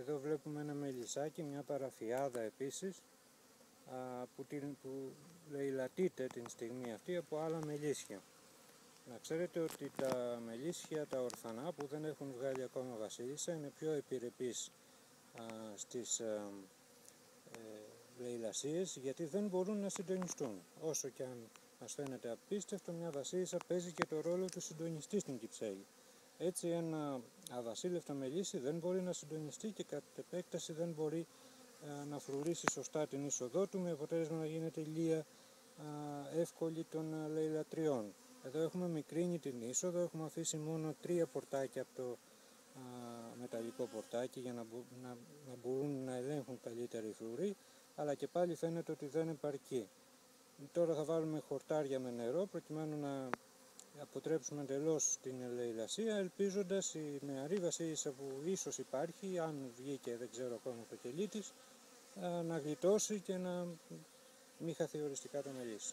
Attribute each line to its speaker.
Speaker 1: Εδώ βλέπουμε ένα μελισσάκι, μια παραφιάδα επίσης που, την, που λαιλατείται την στιγμή αυτή από άλλα μελίσια. Να ξέρετε ότι τα μελίσια, τα ορφανά που δεν έχουν βγάλει ακόμα βασίλισσα είναι πιο επιρρεπείς α, στις α, ε, γιατί δεν μπορούν να συντονιστούν. Όσο και αν μας φαίνεται απίστευτο, μια βασίλισσα παίζει και το ρόλο του συντονιστή στην Κυψέλη. Έτσι ένα αβασίλευτο μελίσι δεν μπορεί να συντονιστεί και κατ' επέκταση δεν μπορεί ε, να φρουρήσει σωστά την είσοδό του με αποτέλεσμα να γίνεται ηλία εύκολη των ε, λαιλατριών. Εδώ έχουμε μικρύνει την είσοδο, έχουμε αφήσει μόνο τρία πορτάκια από το μεταλλικό πορτάκι για να, να, να μπορούν να ελέγχουν καλύτερα οι φρουροί, αλλά και πάλι φαίνεται ότι δεν επαρκεί. Τώρα θα βάλουμε χορτάρια με νερό προκειμένου να αποτρέψουμε εντελώς την ελεηλασία, ελπίζοντας η νεαρή βασίλισσα που ίσως υπάρχει, αν βγει και δεν ξέρω ακόμα το κελί της, να γλιτώσει και να μην χαθεί οριστικά το μελίσι.